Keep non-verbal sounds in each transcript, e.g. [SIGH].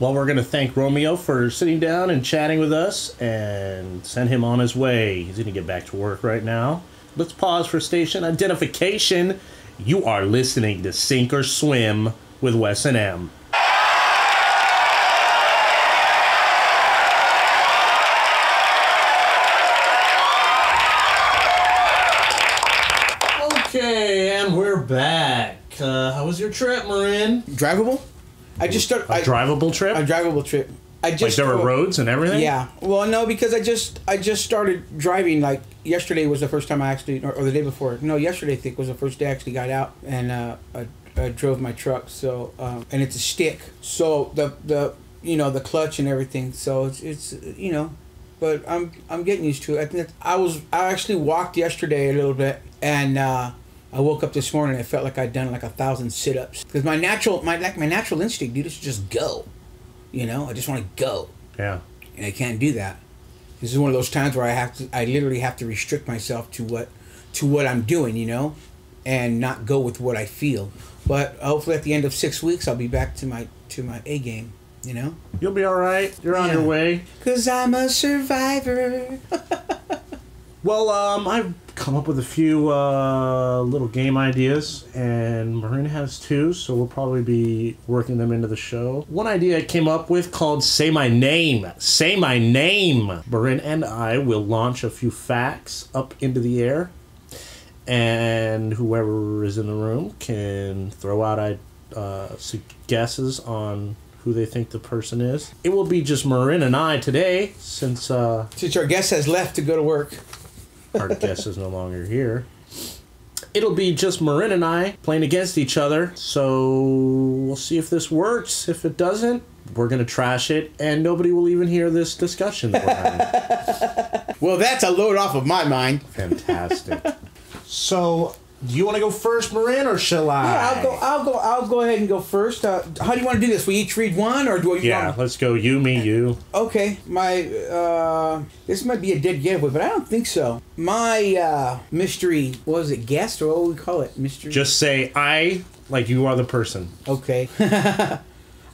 Well, we're going to thank Romeo for sitting down and chatting with us and send him on his way. He's going to get back to work right now. Let's pause for station identification. You are listening to Sink or Swim with Wes and M. Okay, and we're back. Uh, how was your trip, Marin? Drivable? I just started. A I, drivable trip? a drivable trip. I just like there were roads and everything? Yeah. Well, no, because I just I just started driving. Like yesterday was the first time I actually, or, or the day before. No, yesterday I think was the first day I actually got out and uh, I, I drove my truck. So um, and it's a stick. So the the you know the clutch and everything. So it's it's you know, but I'm I'm getting used to it. I think I was I actually walked yesterday a little bit and. uh I woke up this morning. and I felt like I'd done like a thousand sit-ups because my natural, my like my natural instinct, dude, is to just go. You know, I just want to go Yeah. and I can't do that. This is one of those times where I have to, I literally have to restrict myself to what, to what I'm doing, you know, and not go with what I feel. But hopefully, at the end of six weeks, I'll be back to my to my A game, you know. You'll be all right. You're on Yeah. your way. Cause I'm a survivor. [LAUGHS] Well, um, I've come up with a few uh, little game ideas, and Marin has two, so we'll probably be working them into the show. One idea I came up with called Say My Name. Say My Name. Marin and I will launch a few facts up into the air, and whoever is in the room can throw out uh, guesses on who they think the person is. It will be just Marin and I today, since. Uh, Since our guest has left to go to work. Our guest is no longer here. It'll be just Marin and I playing against each other, so we'll see if this works. If it doesn't, we're gonna trash it, and nobody will even hear this discussion that we're having. [LAUGHS] Well, that's a load off of my mind. Fantastic. So, do you want to go first, Marin, or shall I? Yeah, I'll go. I'll go. I'll go ahead and go first. Uh, how do you want to do this? We each read one, or do we? Yeah, let's go. You, me, you. Okay, my uh, this might be a dead giveaway, but I don't think so. My uh, mystery what was it guest or what would we call it? Mystery. Just say I, like you are the person. okay. [LAUGHS]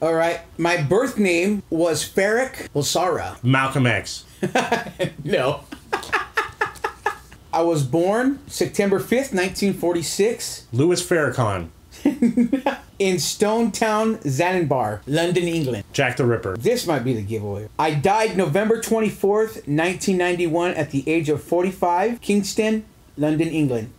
All right. My birth name was Farrick Osara. Malcolm X. [LAUGHS] No. I was born September fifth, nineteen forty six, Louis Farrakhan. [LAUGHS] in Stone Town, Zanzibar, London, England. Jack the Ripper. This might be the giveaway. I died November 24th, 1991, at the age of 45, Kingston, London, England,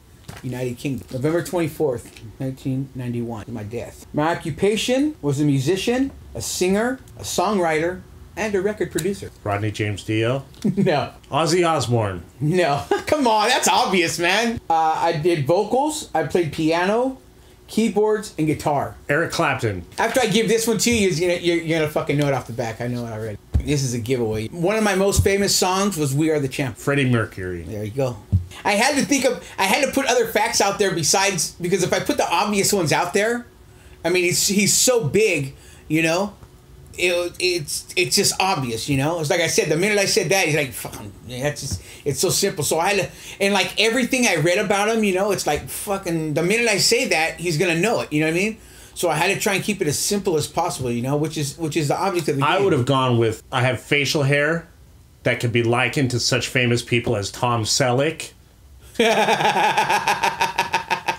United Kingdom. November 24th, 1991, my death. My occupation was a musician, a singer, a songwriter, and a record producer. Ronnie James Dio. [LAUGHS] no. Ozzy Osbourne. No. [LAUGHS] Come on, that's obvious, man. Uh, I did vocals, I played piano, keyboards, and guitar. Eric Clapton. After I give this one to you, you're gonna, you're, you're gonna fucking know it off the back. I know it already. This is a giveaway. One of my most famous songs was "We Are the Champ." Freddie Mercury. There you go. I had to think of. I had to put other facts out there besides because if I put the obvious ones out there, I mean, he's he's so big, you know. It, it's it's just obvious, you know. It's like I said. The minute I said that, he's like, "Fucking, that's just." It's so simple. So I had to, and like everything I read about him, you know, it's like fucking. The minute I say that, he's gonna know it. You know what I mean? So I had to try and keep it as simple as possible, you know, which is which is the object of the game. I would have gone with I have facial hair that could be likened to such famous people as Tom Selleck, [LAUGHS]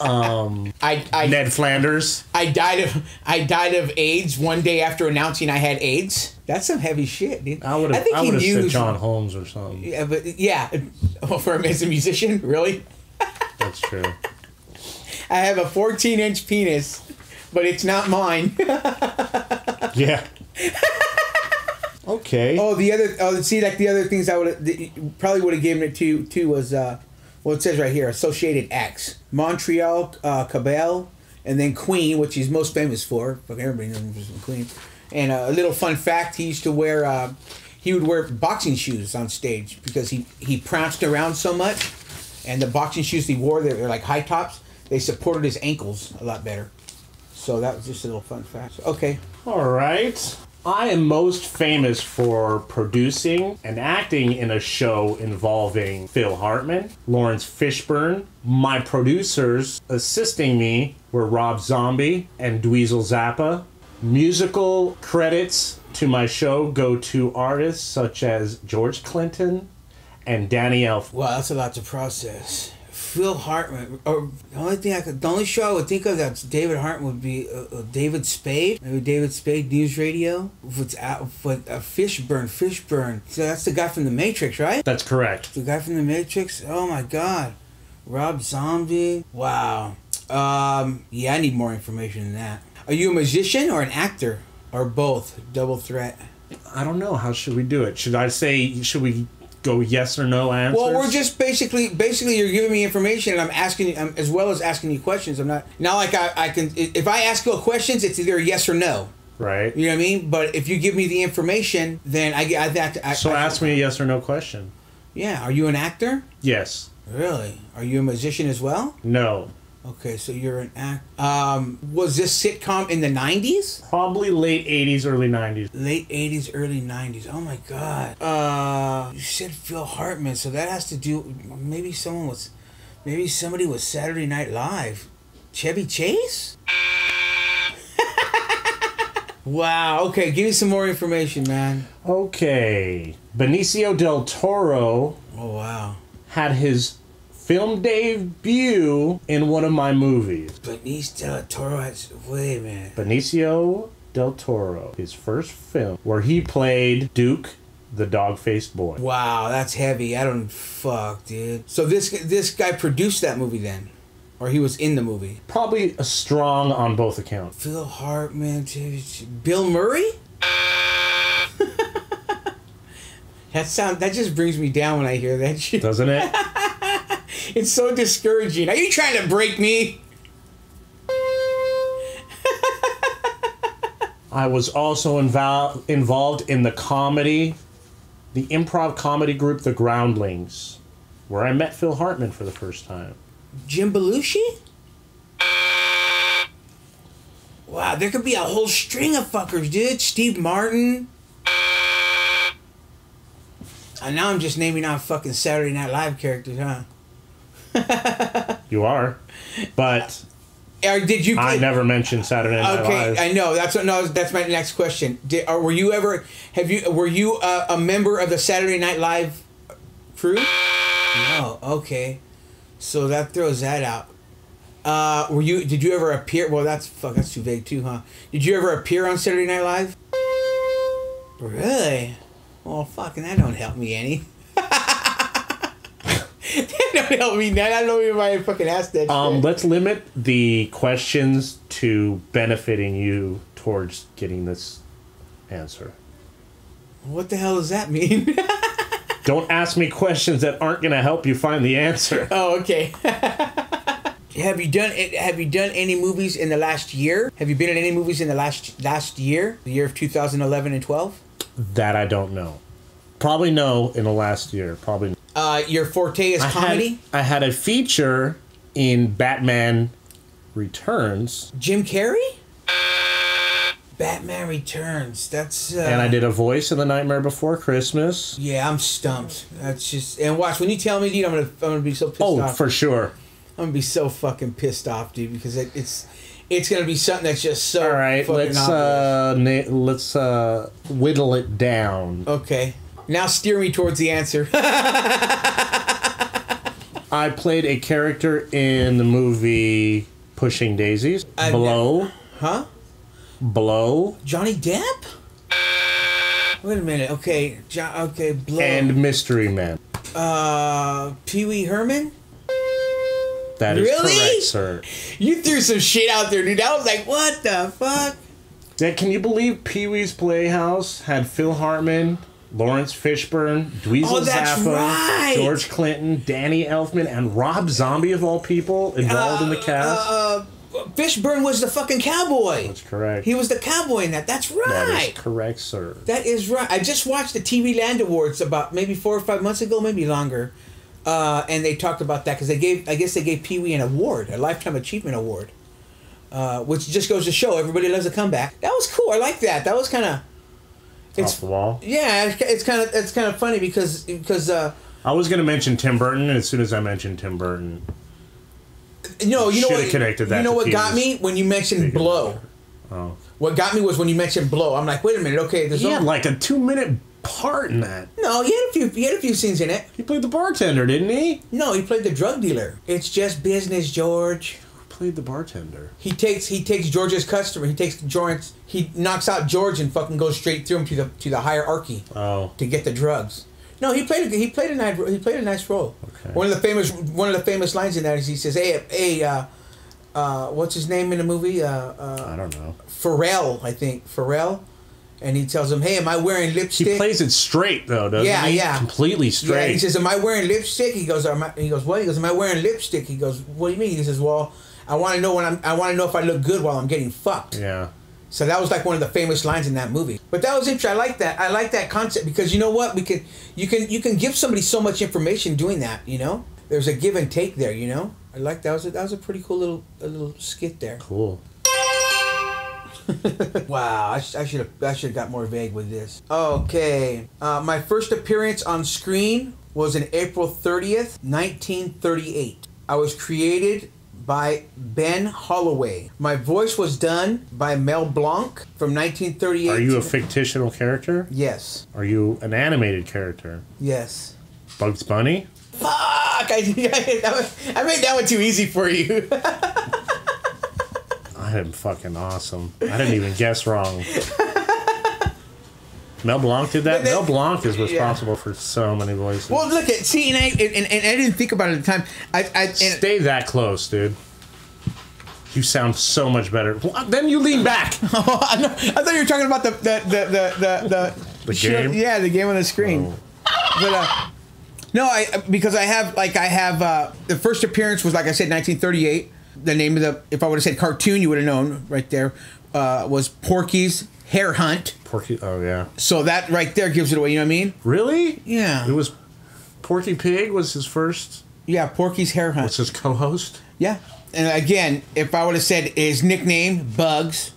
I I, Ned Flanders. I died of I died of AIDS one day after announcing I had AIDS. That's some heavy shit, dude. I would have think I he would have knew- said John Holmes or something. Yeah, but yeah, oh, [LAUGHS] for him as a musician, really. That's true. I have a 14 inch penis, but it's not mine. [LAUGHS] Yeah. okay. oh, the other oh, see, like the other things I would probably would have given it to too was uh, well, it says right here, associated acts, Montreal, uh, Cabell, and then Queen, which he's most famous for. Fucking everybody knows him Queen. And uh, a little fun fact: he used to wear uh, he would wear boxing shoes on stage because he he pranced around so much, and the boxing shoes he wore they were like high tops. They supported his ankles a lot better. So that was just a little fun fact. Okay. All right. I am most famous for producing and acting in a show involving Phil Hartman, Laurence Fishburne. My producers assisting me were Rob Zombie and Dweezil Zappa. Musical credits to my show go to artists such as George Clinton and Danny Elf. Wow, that's a lot to process. Phil Hartman. Or the only thing I could, the only show I would think of that's David Hartman would be uh, uh, David Spade. Maybe David Spade News Radio. With out with uh, Fishburne. Fishburne. So that's the guy from The Matrix, right? That's correct. The guy from The Matrix. Oh my God. Rob Zombie. Wow. Um. Yeah, I need more information than that. Are you a musician or an actor or both? Double threat. I don't know. How should we do it? Should I say? Should we go yes or no answers? Well, we're just basically basically you're giving me information, and I'm asking you, um, as well as asking you questions. I'm not not like I, I can if I ask you questions, it's either yes or no. right. You know what I mean? But if you give me the information, then I get I, I, I So I, ask me a yes or no question. Yeah, are you an actor? Yes. Really? Are you a musician as well? No. Okay, so you're an act. Um, was this sitcom in the '90s? Probably late '80s, early '90s. Late '80s, early '90s. Oh my God. Uh, you said Phil Hartman, so that has to do. Maybe someone was, maybe somebody was Saturday Night Live. Chevy Chase. [LAUGHS] wow. Okay, give me some more information, man. Okay. Benicio del Toro Oh wow. had his film debut in one of my movies. Benicio del Toro has. Wait a minute. Benicio del Toro, his first film, where he played Duke, the dog-faced boy. Wow, that's heavy. I don't fuck, dude. So this this guy produced that movie then, or he was in the movie. Probably a strong on both accounts. Phil Hartman, Bill Murray. [LAUGHS] that sound that just brings me down when I hear that shit. Doesn't it? [LAUGHS] It's so discouraging. Are you trying to break me? I was also invol- involved in the comedy, the improv comedy group, The Groundlings, where I met Phil Hartman for the first time. Jim Belushi? Wow, there could be a whole string of fuckers, dude. Steve Martin. And now I'm just naming off fucking Saturday Night Live characters, huh? [LAUGHS] You are, but Or did you? I never mentioned Saturday Night Live. Okay, Live. I know. That's what, no. That's my next question. Did, or were you ever? Have you? Were you a, a member of the Saturday Night Live crew? No. Okay. So that throws that out. Uh, were you? Did you ever appear? Well, that's fuck. That's too vague too, huh? Did you ever appear on Saturday Night Live? Really? Well, fucking that don't help me any. That don't help me. I don't know I fucking asked that. Um, shit. let's limit the questions to benefiting you towards getting this answer. what the hell does that mean? [LAUGHS] Don't ask me questions that aren't going to help you find the answer. [LAUGHS] Oh, okay. [LAUGHS] have you done it? Have you done any movies in the last year? Have you been in any movies in the last last year, the year of 2011 and 12? That I don't know. Probably no in the last year. Probably. Uh, your forte is I comedy. Had, I had a feature in Batman Returns, Jim Carrey. Batman Returns. That's. Uh, and I did a voice in The Nightmare Before Christmas. Yeah, I'm stumped. That's just. And watch when you tell me, dude, I'm gonna I'm gonna be so pissed off. Oh, off. for sure. I'm gonna be so fucking pissed off, dude, because it, it's it's gonna be something that's just so. All right, let's obvious. uh, na- let's uh, whittle it down. Okay. Now steer me towards the answer. [LAUGHS] I played a character in the movie Pushing Daisies. I've Blow, huh? Blow, Johnny Depp? Wait a minute. Okay, jo- okay, blow. and Mystery Man. uh, Pee Wee Herman. That is Really? correct, sir. You threw some shit out there, dude. I was like, what the fuck? Yeah, can you believe Pee Wee's Playhouse had Phil Hartman, Laurence Fishburne, Dweezil Oh, Zappa, right. George Clinton, Danny Elfman, and Rob Zombie of all people involved in the cast? Uh, Fishburne was the fucking cowboy. That's correct. He was the cowboy in that. That's right. is correct, sir. That is right. I just watched the TV Land Awards about maybe four or five months ago, maybe longer, uh, and they talked about that because they gave, I guess they gave Pee Wee an award, a lifetime achievement award, uh, which just goes to show everybody loves a comeback. That was cool. I like that. That was kind of, Off it's the wall. yeah, it's- kind of it's kind of funny because because uh, I was going to mention Tim Burton, and as soon as I mentioned Tim Burton, no, you know what connected that you know what got me when you mentioned blow. Oh. What got me was when you mentioned Blow. I'm like, wait a minute, okay, there's He had like a two minute part in that. no, he had a few, he had a few scenes in it. He played the bartender, didn't he? No, he played the drug dealer. It's just business, George. Played the bartender? He takes he takes George's customer. He takes George. He knocks out George and fucking goes straight through him to the to the hierarchy Oh, to get the drugs. No, he played a, he played a nice he played a nice role. Okay. One of the famous one of the famous lines in that is he says, "Hey, hey, uh, uh, what's his name in the movie? Uh, uh, I don't know. Foreal, I think Foreal." And he tells him, "Hey, am I wearing lipstick?" He plays it straight though, doesn't Yeah, he? yeah. yeah, Completely straight. Yeah, he says, "Am I wearing lipstick?" He goes, am I, "He goes, what?" He goes, "Am I wearing lipstick?" He goes, "What do you mean?" He says, "Well, I want to know when I'm. I want to know if I look good while I'm getting fucked." yeah. So that was like one of the famous lines in that movie. But that was interesting. I like that. I like that concept because you know what? We can you can you can give somebody so much information doing that. You know, there's a give and take there. You know, I like that was a, that was a pretty cool little a little skit there. Cool. [LAUGHS] Wow, I, should have I should have got more vague with this. Okay, uh, my first appearance on screen was in April thirtieth, nineteen thirty-eight. I was created by Ben Hardaway. My voice was done by Mel Blanc from nineteen thirty-eight. Are you a fictional character? Yes. Are you an animated character? Yes. Bugs Bunny? Fuck! [LAUGHS] I, I made that one too easy for you. [LAUGHS] I am fucking awesome. I didn't even guess wrong. [LAUGHS] Mel Blanc did that. They- Mel Blanc is responsible for so many voices. well, look at see, and I and, and I didn't think about it at the time. I, I Stay that close, dude. You sound so much better. Then you lean back. [LAUGHS] I know- I thought you were talking about the the the the the, the, The game? Yeah, the game on the screen. Oh. But uh, no, I because I have like I have uh, the first appearance was like I said 1938. The name of the if I would have said cartoon, you would have known right there uh, was Porky's Hare Hunt. Porky. Oh yeah. So that right there gives it away. You know what I mean? Really? Yeah. It was Porky Pig was his first. Yeah, Porky's Hare Hunt. Was his co-host? Yeah. And again, if I would have said his nickname, Bugs,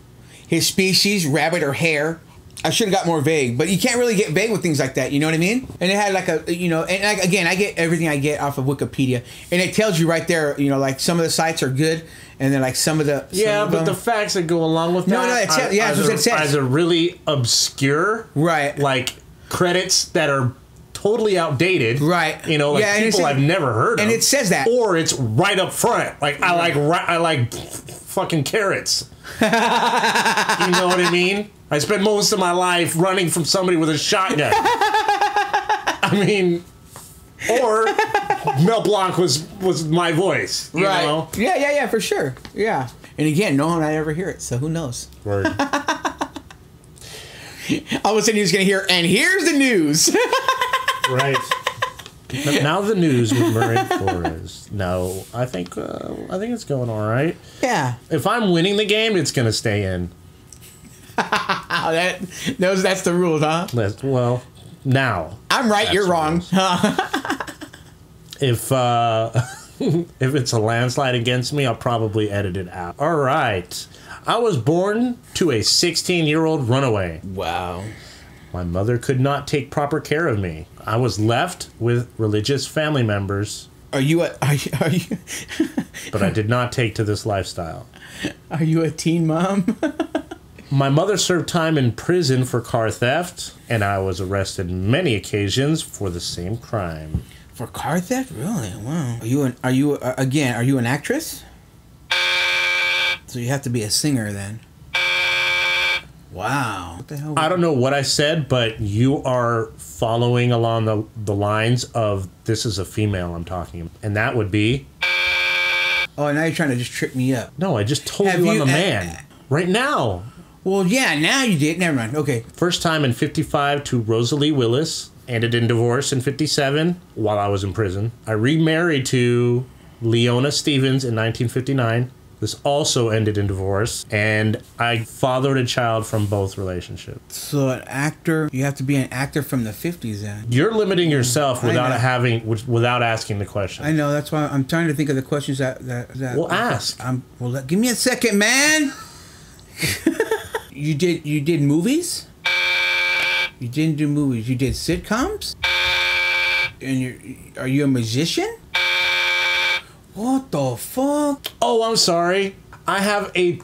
his species, rabbit or hare, I should have got more vague. But you can't really get vague with things like that. You know what I mean? And it had like a, you know, and like, again, I get everything I get off of Wikipedia. And it tells you right there, you know, like some of the sites are good. And then like some of the. some Yeah, of but the facts that go along with No, that, no, it said- are- yeah, that's either, what it says. either really obscure, Right. Like credits that are totally outdated, Right. You know, like Yeah, people it's- I've never heard of. and of, it says that. or it's right up front. Like I like I like fucking carrots. [LAUGHS] you know what I mean? I spent most of my life running from somebody with a shotgun. [LAUGHS] I mean, or Mel Blanc was was my voice. You Right. Know? Yeah, yeah, yeah, for sure. Yeah. And again, no one I ever hear it, so who knows? Word. [LAUGHS] All of a sudden, he was going to hear, and here's the news. [LAUGHS] Right. But now the news with Murray Flores. No, I think uh, I think it's going all right. yeah. If I'm winning the game, it's gonna stay in. [LAUGHS] Oh, that, those, that's the rules, huh? Let's- Well, now I'm right, you're wrong. If uh, [LAUGHS] if it's a landslide against me, I'll probably edit it out. All right. I was born to a 16 year old runaway. wow. My mother could not take proper care of me. I was left with religious family members, Are you a are you, are you, [LAUGHS] but I did not take to this lifestyle. are you a teen mom? [LAUGHS] My mother served time in prison for car theft, and I was arrested many occasions for the same crime. For car theft? Really? Wow. Are you an are you uh, again? Are you an actress? So you have to be a singer then. Wow. What the hell? I don't know what I said, but you are following along the, the lines of this is a female I'm talking about. And that would be oh, now you're trying to just trip me up. no, I just told Have you, you- I'm a uh, man. right now. Well, yeah. Now you did. Never mind. Okay. First time in 55 to Rosalie Willis, ended in divorce in 57 while I was in prison. I remarried to Leona Stevens in 1959. This also ended in divorce, and I fathered a child from both relationships. So an actor, you have to be an actor from the '50s then. You're limiting yourself without having, without asking the question. I know. That's why I'm trying to think of the questions that that. that Well, ask. I'm. Well, give me a second, man. [LAUGHS] you did. You did movies. You didn't do movies. You did sitcoms. And you are you a musician? What the fuck? Oh, I'm sorry. I have a